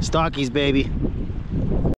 Stockies, baby.